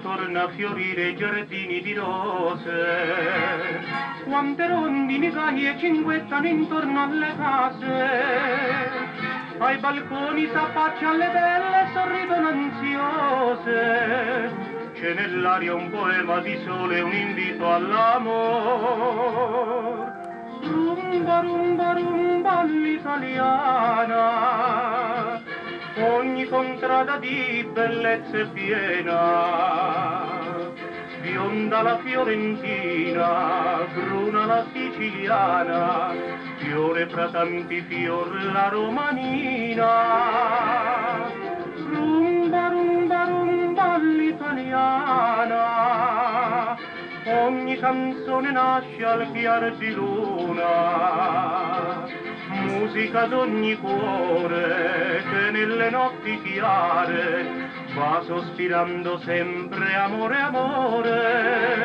fanno fiorire i giardini di rose. Quante rondini e cinguettano intorno alle case. Ai balconi s'affacciano le belle e sorridono ansiose. C'è nell'aria un poema di sole, un invito all'amor. Rumba, rumba, rumba all'italiana ogni contrada di bellezza è piena. Bionda la fiorentina, bruna la siciliana, fiore fra tanti fior la romanina. Rumba, rumba, rumba l'italiana, ogni canzone nasce al chiar di luna musica d'ogni cuore che nelle notti chiare va sospirando sempre amore, amore.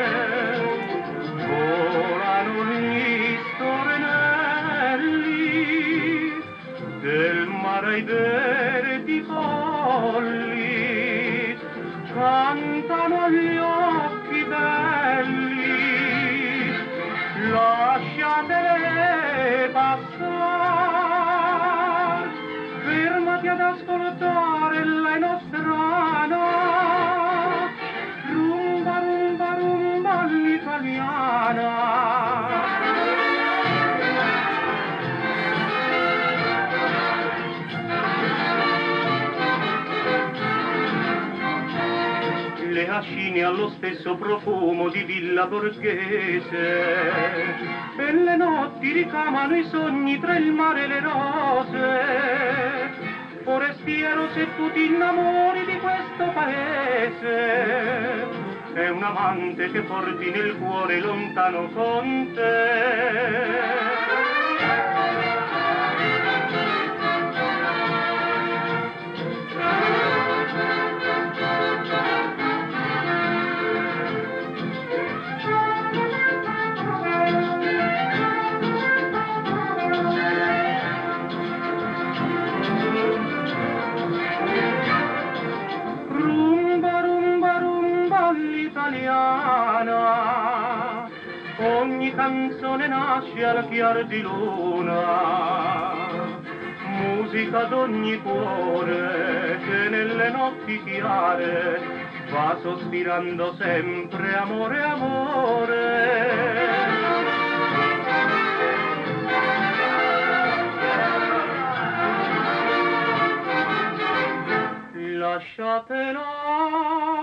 Volano gli storenelli del mare ai verdi colli, cantano agli le ascine allo stesso profumo di villa borghese. E le notti ricamano i sogni tra il mare e le rose. Forestiero se tu ti innamori di questo paese è un amante che porti nel cuore lontano con te ogni canzone nasce al chiar di luna, musica d'ogni cuore che nelle notti chiare va sospirando sempre amore, amore. lasciatela